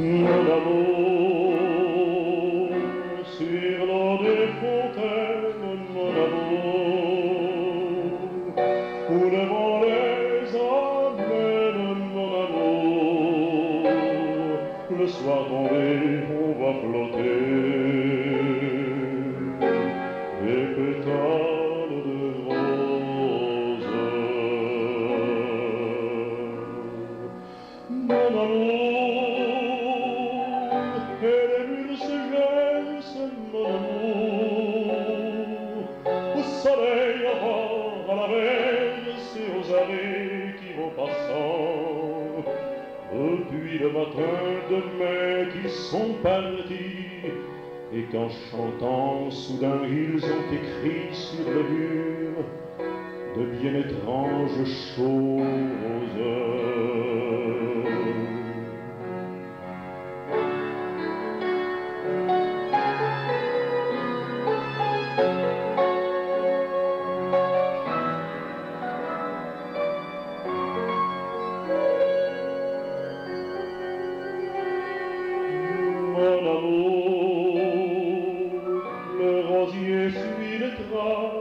Mon amour, sur l'eau des mon amour, où le vent les emmène, mon amour, le soir tombé, on va flotter. Le matin de mai qu'ils sont partis, et qu'en chantant, soudain ils ont écrit sur le mur de bien étranges choses.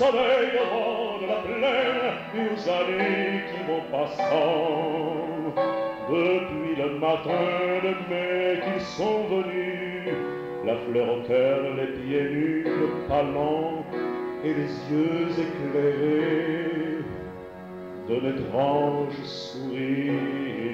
soleil avant de la plaine aux années qui vont passant. Depuis le matin de mai qu'ils sont venus la fleur au cœur, les pieds nus, le palon et les yeux éclairés d'un étrange sourire.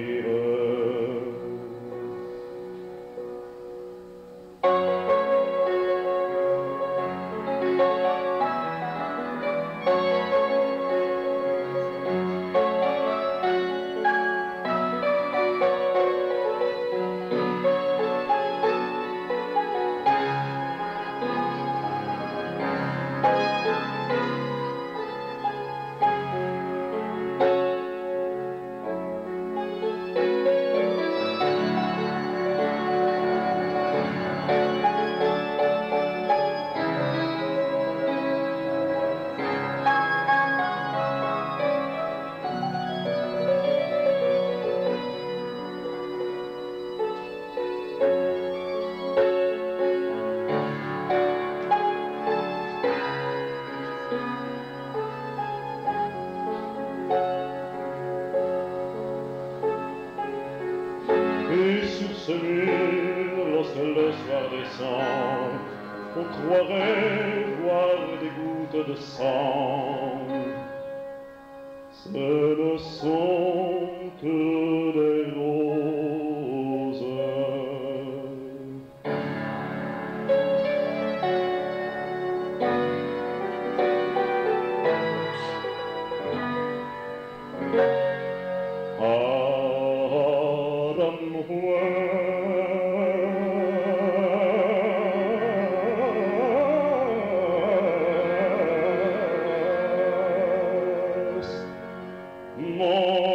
Ce ne sont que des more.